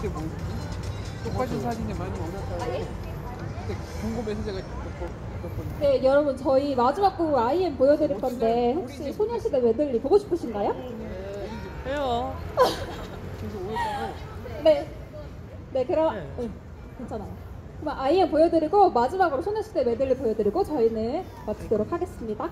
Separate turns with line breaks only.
그때 뭐 똑같은 사진이 많이 올랐다고 그때 경고 메시지가 몇번
네, 여러분 저희 마지막 곡 아이엠 보여드릴 건데 혹시 소녀시대 메들리 보고 싶으신가요?
해요.
네. 네, 그럼 네. 네, 괜찮아요. 그럼 아이엠 보여드리고 마지막으로 소녀시대 메들리 보여드리고 저희는 마치도록 하겠습니다.